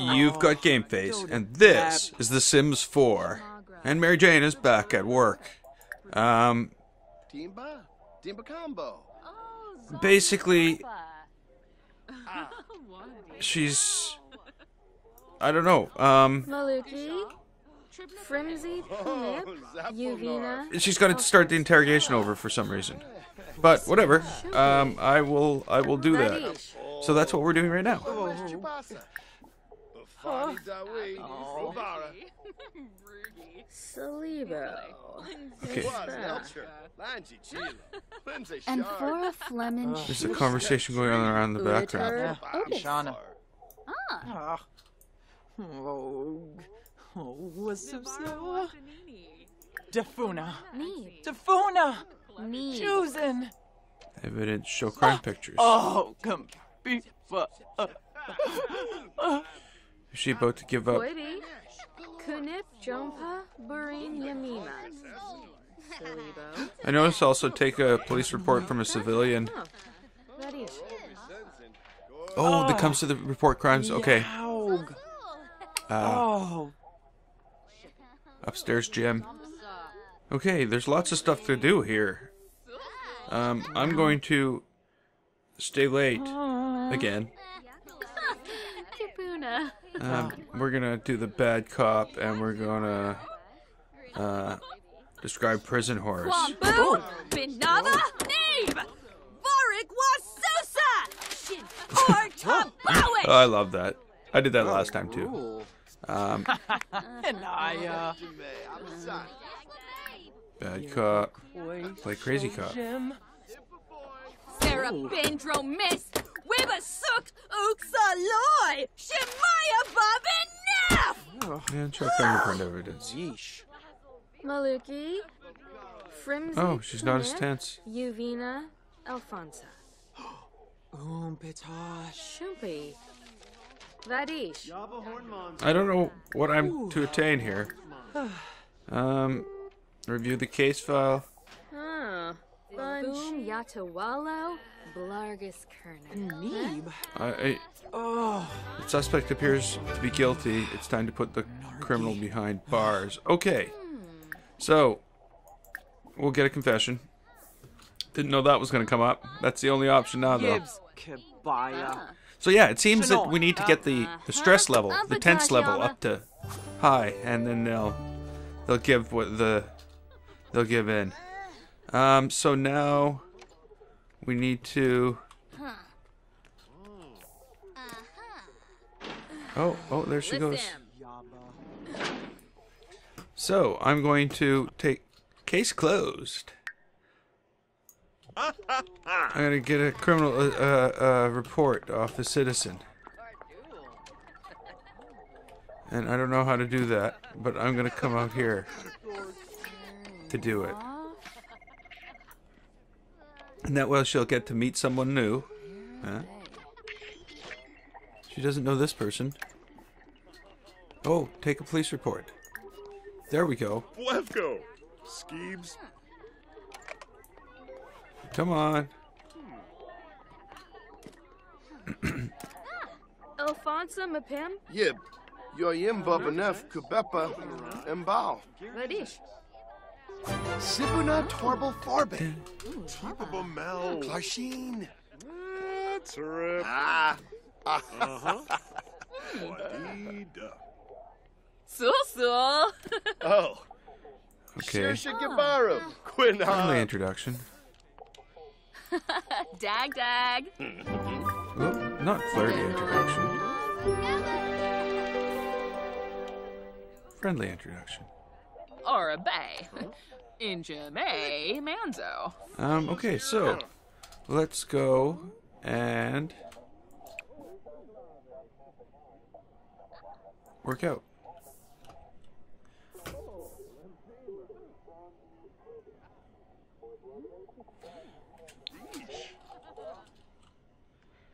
You've got Game Face, and this is The Sims 4. And Mary Jane is back at work. Um, Timba? Timba combo. basically, she's. I don't know. Um, Maluki, Frimsy, Punip, Yuvina, she's going to start the interrogation over for some reason. But whatever. Um, I will. I will do that. So that's what we're doing right now. Chibasa. Bafani Dawi. Rovara. Salibo, Okay. Was Elcher. Lanji Chila. Flimsy And Shard. for a Flemin There's a conversation going on around the background. Litter, Shana. Ah, Ah. Oh, oh, what's up, so? Defuna. Need, Defuna. Need, Choosing. Evidence show crime pictures. Oh, come be. Uh, Is she about to give up? Woody, Kunip, Jompa, Burin, Yamima. Salibo, I noticed also take a police report from a civilian. Oh, that comes to the report crimes. Okay. Uh, Oh, upstairs gym. Okay, there's lots of stuff to do here. Um, I'm going to stay late again. Kipuna, Um, we're gonna do the bad cop, and we're gonna uh, describe prison horrors. Binava, Nave, Vorik Wasusa. Oh, I love that. I did that last time too. Um, And I, uh, bad cop, play crazy cop. Sarah Bendro Miss, Wibba Sook, Uxaloy, Shemaya Bobbin And check fingerprint evidence. Yeesh. Maluki, Frimsy, Oh, she's not as tense. Yuvina, Alfonso, Um, Pitosh. Shumpi, Vadish, I don't know what I'm to attain here. Um, review the case file. Huh. Boom, Yatawalo, Blargus Kernan. Neeb. I, I, Oh, the suspect appears to be guilty. It's time to put the criminal behind bars. Hmm. Okay. So, we'll get a confession. Didn't know that was going to come up. That's the only option now, though. Gibbs. Kibaya. Ah. So yeah, it seems that we need to get the, uh-huh. the stress level, the tense level up to high, and then they'll they'll give what the they'll give in. Um, so now we need to. Oh, oh, there she goes. So I'm going to take case closed. I'm gonna get a criminal uh, uh, uh, report off the citizen. And I don't know how to do that, but I'm gonna come out here to do it. And that way she'll get to meet someone new. Huh? She doesn't know this person. Oh, take a police report. There we go. Blevko! Skeebs. Come on. Alfonso Mapim, Yib. Yo yim babanef kubepa embao. Vadish, Sibuna torble farbe. Tipaba Mel. Klarshin. That's a rip. Ah. Uh-huh. Wadida. Sul Oh. Okay. Shirsha Gibaru. Friendly Quina. introduction. Dag dag. Well, not flirty introduction. Friendly introduction. Or a bay. Injame Manzo. Um, okay, so let's go and work out.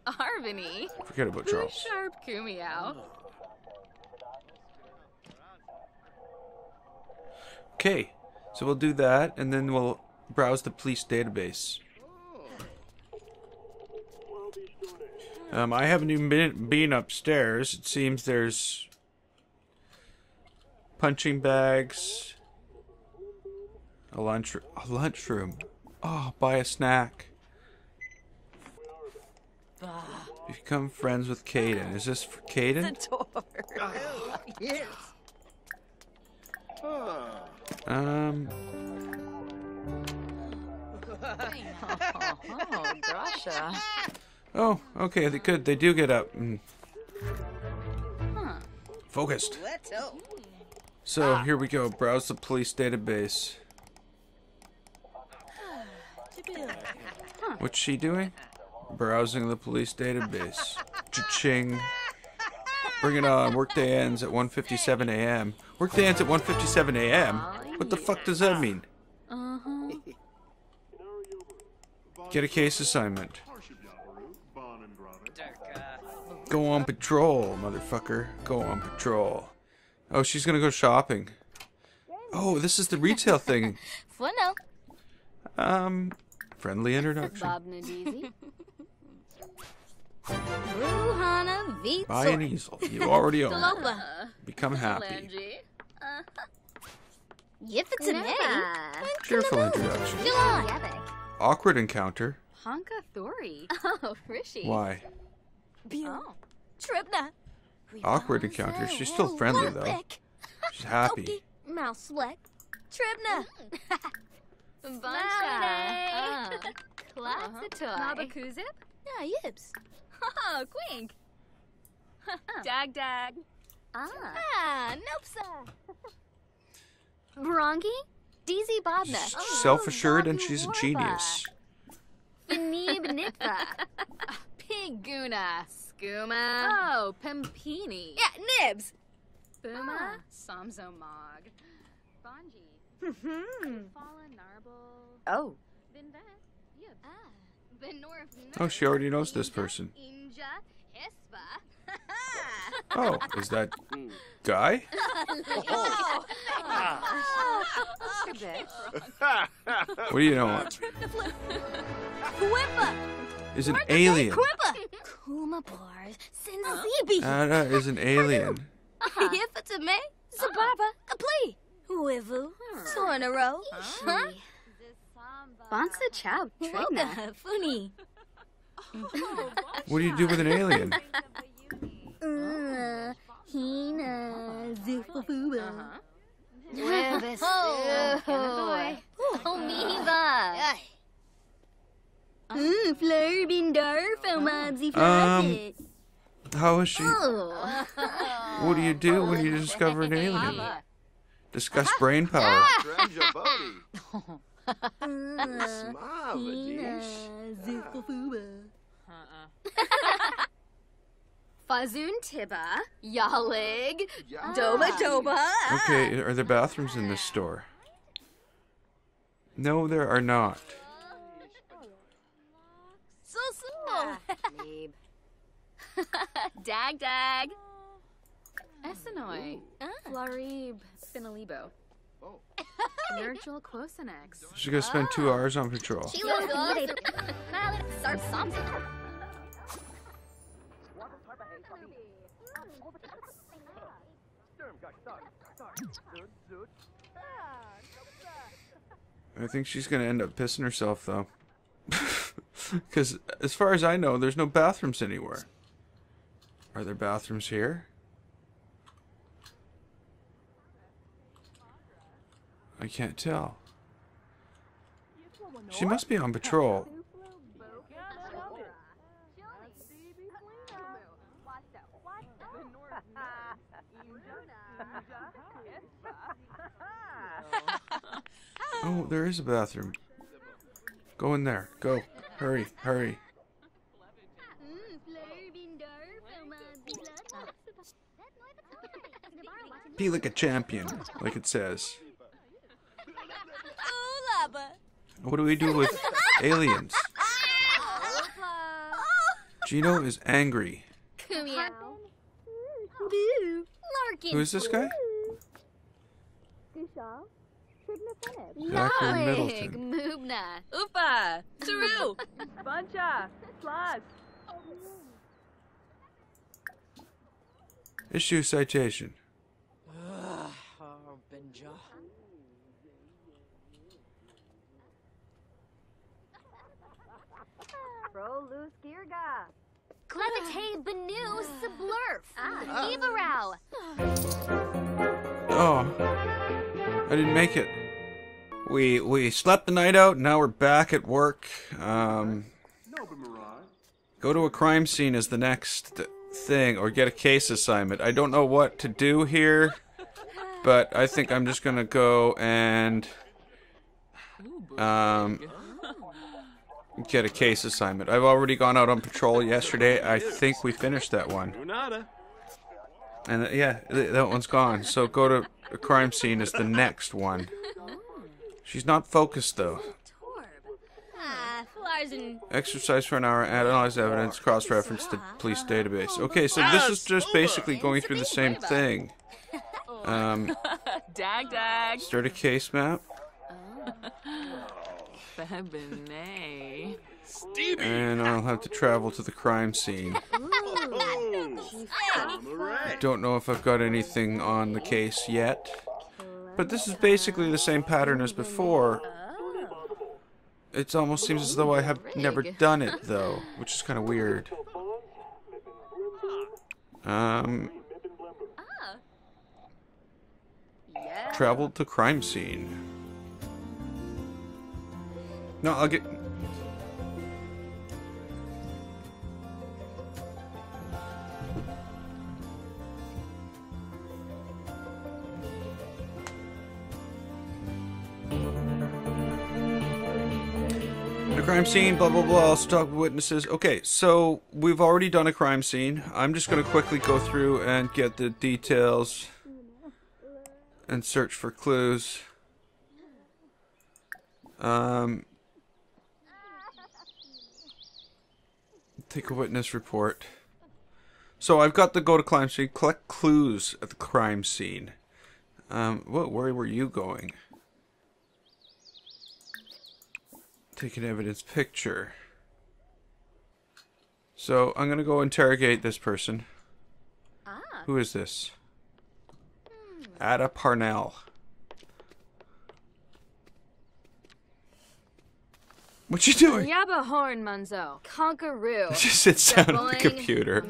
Arvini. Forget about Charles. Sharp Kumiao. Okay, so we'll do that and then we'll browse the police database. Um, I haven't even been, been upstairs. It seems there's punching bags, a lunch, a lunchroom. Oh, buy a snack. Become friends with Caden. Is this for Caden? yes. Um, Oh, oh, okay, they could. They do get up. Mm. Focused. So here we go. Browse the police database. What's she doing? Browsing the police database. Cha-ching. Bring it on. Workday ends at 1:57 a.m. Workday ends at 1:57 a.m. What the fuck does that mean? Uh-huh. Get a case assignment. Go on patrol, motherfucker. Go on patrol. Oh, she's gonna go shopping. Oh, this is the retail thing. Bueno. Um, friendly introduction. Bob Nadizi. Ruhana Vitz. Buy an easel. You already own. it. Become happy. Langy. Yiffitame. Cheerful introduction. July. Awkward encounter. Honka Thori. Oh, Rishi. Why? Oh. Tripna. Awkward encounter. She's still friendly though. She's happy. Mouse Fleck. Tripna. Buncha. Classitoy. Nabakuzip. Yeah, yips. Oh, Quink. dag dag. Ah. Ah, nope, sir. Brongi? DZ Bobna. She's self-assured and she's a genius. Benib Nitva. Piguna. Skooma. Oh, Pimpini. Yeah, Nibs. Buma. Samzomog. Bonji. Hmm. Fala Oh. Vinvet. Yip. Ah. Benorf. Oh, she already knows this person. Oh, is that guy? Oh, what do you know? Quippa. Is an alien. Quippa. Kuma bars. Sinzibi. Anna uh, is an alien. Uh-huh. Yiffitame. Zababa. Uh-huh. A plea. Wivu. Sornaro. Huh? Bonsa Chow. Trigna. Woga. Funi. What do you do with an alien? Uh, Hina. Zifafuba. Webis. Oh. Oh, Miva. Mm, Flurbindar, Fomadzi Um, How is she? Oh. What do you do when you discover an alien? Discuss brain power. Stranja buddy. Smavadish. Zifafuba. Fazun Tiba. Yalig. Doba Doba. Okay, are there bathrooms in this store? No, there are not. So so. Babe. Dag dag. Essenoi. Ah. Flarib. Finalibo. Oh. Nurgle Quosanex. She's gonna spend two hours on patrol. I think she's gonna end up pissing herself though. Because as far as I know, there's no bathrooms anywhere. Are there bathrooms here? I can't tell. She must be on patrol. Oh, there is a bathroom. Go in there. Go. Hurry, hurry. Be like a champion, like it says. What do we do with aliens? Gino is angry. Who is this guy? Zachary Middleton. Mubna. Ufa. Saru. Buncha. Slaz. Issue citation. Oh, Benja. Roll loose, Girga. Clevite Benu Sublurf. Evarau. Oh, I didn't make it. We we slept the night out. Now we're back at work. Um, go to a crime scene is the next thing, or get a case assignment. I don't know what to do here, but I think I'm just gonna go and um get a case assignment. I've already gone out on patrol yesterday. I think we finished that one. And uh, yeah, th- that one's gone. So go to a crime scene is the next one. She's not focused though. Ah, Exercise for an hour, analyze evidence, cross-reference the police database. Okay, so this is just basically going through the same thing. Um, Dag dag. start a case map, Febine. and I'll have to travel to the crime scene. I don't know if I've got anything on the case yet, but this is basically the same pattern as before. It almost seems as though I have never done it though, which is kind of weird. Um, travel to crime scene. No, I'll get. The crime scene, blah blah blah, I'll stop witnesses. Okay, so we've already done a crime scene. I'm just gonna quickly go through and get the details and search for clues. Um, take a witness report. So I've got to go to crime scene, collect clues at the crime scene. Um, what? Where were you going? Take an evidence picture. So I'm gonna go interrogate this person. Who is this? Ada Parnell. What you doing? Yabba Horn Munzo. Conqueroo. Just sits down at the computer.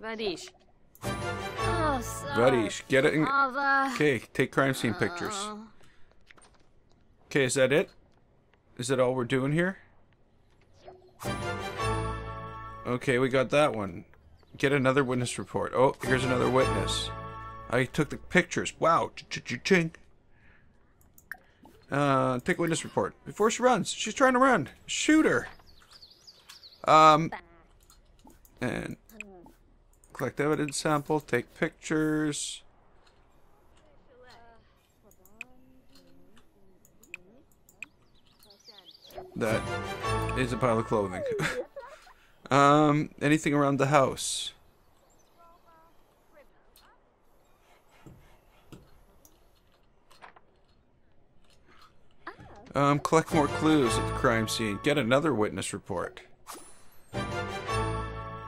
Vadish. Oh, so. Buddies, get it. Okay, take crime scene pictures. Oh. Okay, is that it? Is that all we're doing here? Okay, we got that one. Get another witness report. Oh, here's another witness. I took the pictures. Wow. Ch-ch-ching. Uh, take witness report. Before she runs. She's trying to run. Shoot her. Um, and collect evidence sample. Take pictures. That is a pile of clothing. um, anything around the house? Um, collect more clues at the crime scene. Get another witness report.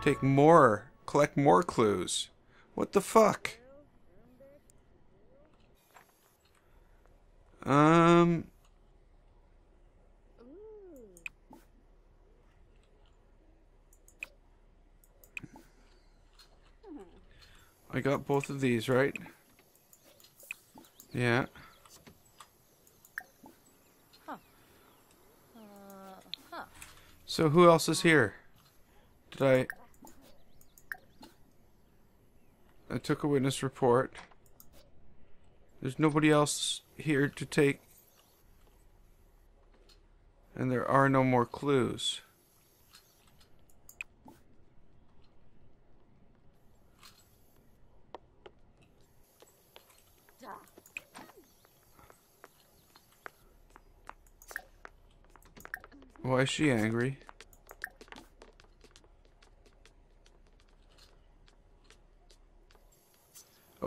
Take more. Collect more clues. What the fuck? Um. I got both of these, right? Yeah. So who else is here? Did I... I took a witness report. There's nobody else here to take... And there are no more clues. Why is she angry?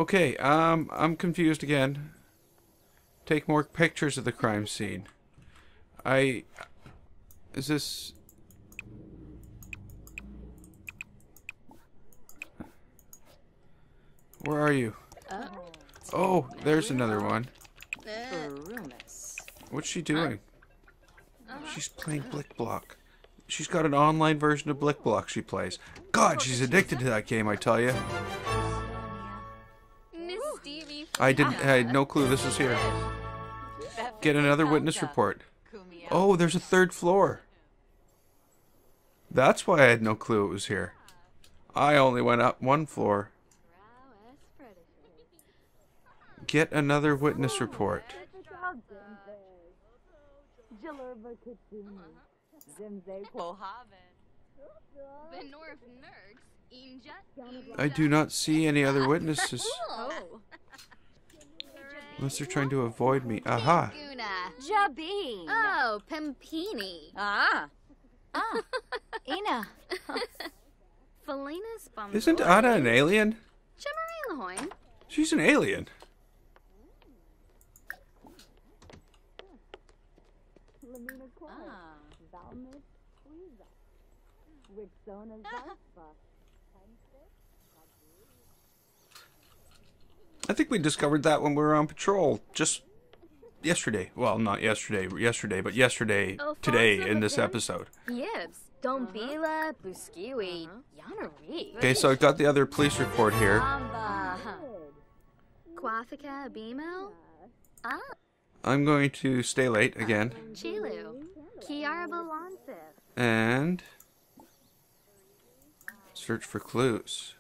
Okay, um, I'm confused again. Take more pictures of the crime scene. I... Is this... Where are you? Oh, there's another one. What's she doing? She's playing Blicblock. She's got an online version of Blicblock she plays. God, she's addicted to that game, I tell you. I didn't. I had no clue this was here. Get another witness report. Oh, there's a third floor. That's why I had no clue it was here. I only went up one floor. Get another witness report. I do not see any other witnesses. Oh. Unless they're trying to avoid me. Aha. Guna. Jabin. Oh, Pimpini. Ah. Ah. Ina. Felina's bum. Isn't Ada an alien? Chimerilahoin. She's an alien. Ah. I think we discovered that when we were on patrol just yesterday. Well, not yesterday, yesterday, but yesterday, Oh, today Fonzo in this again? episode. Yibs. Dombila. Uh-huh. Buskiwi. Uh-huh. Yanari. Okay, so I've got the other police report here. Amba. Quafika Abimo. Uh-huh. Ah. I'm going to stay late again Chilu. Kiara Balansis. and search for clues.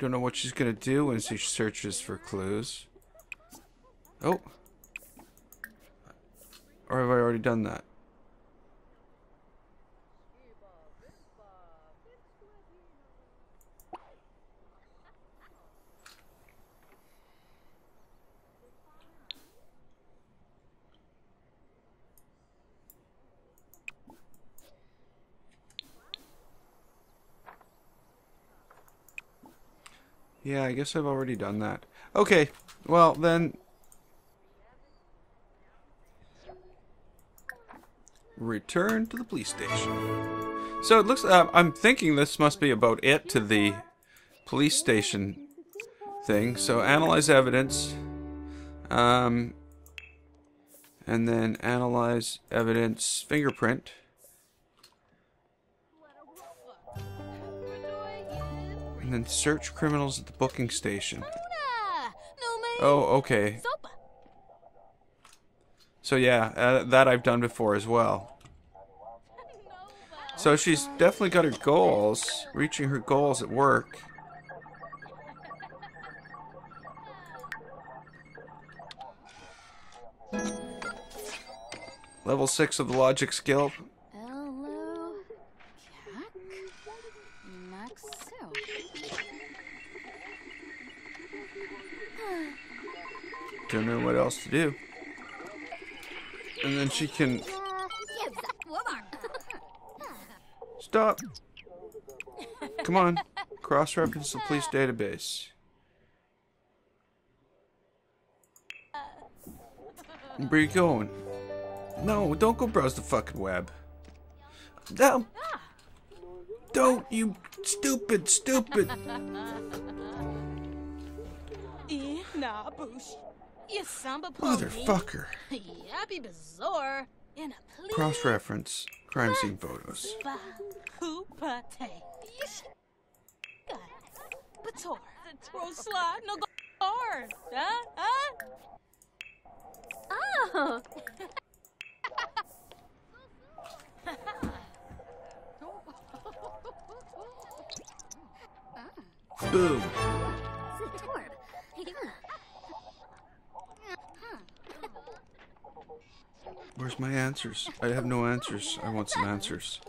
Don't know what she's gonna do when she searches for clues. Oh. Or have I already done that? Yeah, I guess I've already done that. Okay, well then. Return to the police station. So it looks. Uh, I'm thinking this must be about it to the police station thing. So analyze evidence. Um. And then analyze evidence fingerprint. And then search criminals at the booking station. Oh, okay. So yeah, uh, that I've done before as well. So she's definitely got her goals, reaching her goals at work. Level 6 of the logic skill. Don't know what else to do. And then she can stop. Come on, cross-reference the police database. Where you going? No, don't go browse the fucking web. No. Don't, you stupid, stupid. Nah, boosh. You samba Motherfucker. Yappy bizarre. In a please. Cross-reference crime scene photos. Ba. Kupate. Yeesh. God. Bator. The twirl slide. No bar. Huh? Huh? Oh. Boom. Torb. Where's my answers? I have no answers. I want some answers.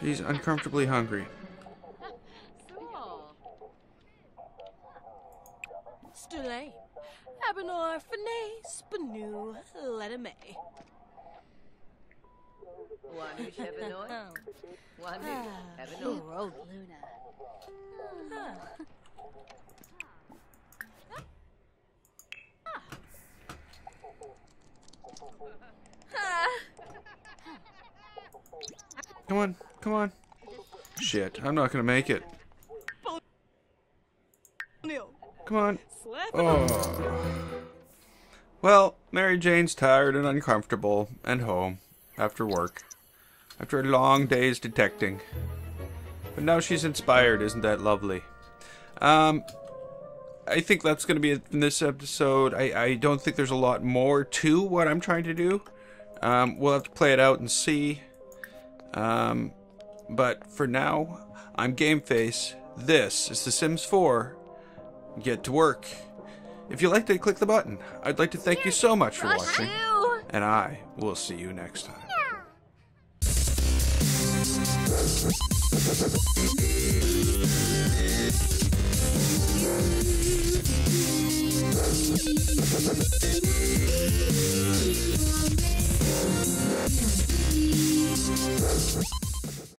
He's uncomfortably hungry. Stulane. Abinor Fene Spanu Letame. Wanu Shebenoy? Wanu Ebenoy? Rogue Luna. Come on, come on. Shit, I'm not gonna make it. Come on. Oh. Well, Mary Jane's tired and uncomfortable and home after work. After a long day's detecting. But now she's inspired, isn't that lovely? Um, I think that's going to be it in this episode. I, I don't think there's a lot more to what I'm trying to do. Um, we'll have to play it out and see. Um, but for now, I'm Gameface. This is The Sims 4. Get to work. If you liked it, click the button. I'd like to thank you so much for watching. And I will see you next time you